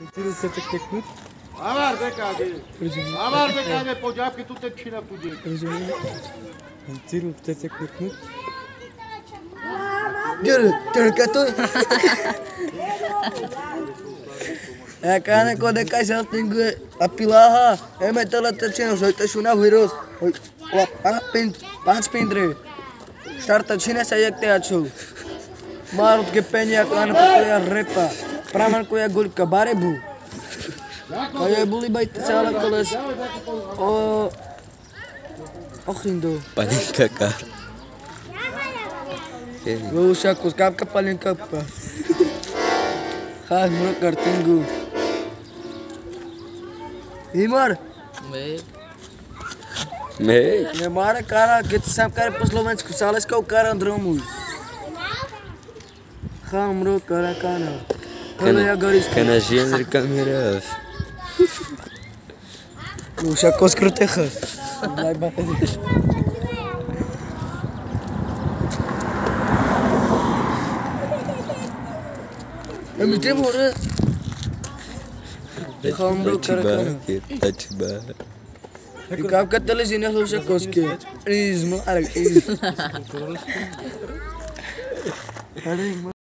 Интересно, как так тут? Амар бе каде. Амар бе каде, поджабки тут е чина пуди. Интересно, как так тут? Дюр, только тут. É, cara, quando é casal tem a pilarra, é metal até tinha os oito chuna virus. Oi, ó, para pin, પાંચ pin રે start તો છીને સહી એકતે આછું મારું કે પેન્યા કાન પર Repa Pramanku je guľka barebu. To je boli baj celé koles. O... Ochindu. Paninka ka. Vúša kuskávka paninka pa. Chaj, môj kartingu. Vymar! Mej. Mej? Nemára kára, que ti sám kára po Slovensku, sa que kára dromu. Chaj, môj kára kára. Canagênero câmera off. Hoe zou ik ons tegen? Blijkbaar niet. En met dit worden. Broek Tachibah. Ik heb het सीने से